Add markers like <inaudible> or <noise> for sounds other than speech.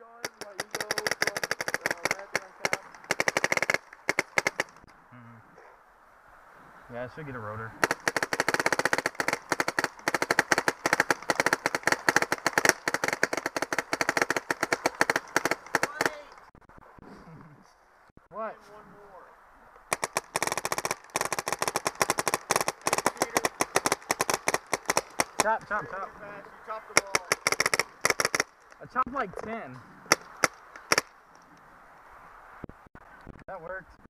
going, let you go towards Matthew on top. Yeah, I should get a rotor. What? <laughs> One more. Chop, chop, chop. You chopped the ball. I chopped like 10. That worked.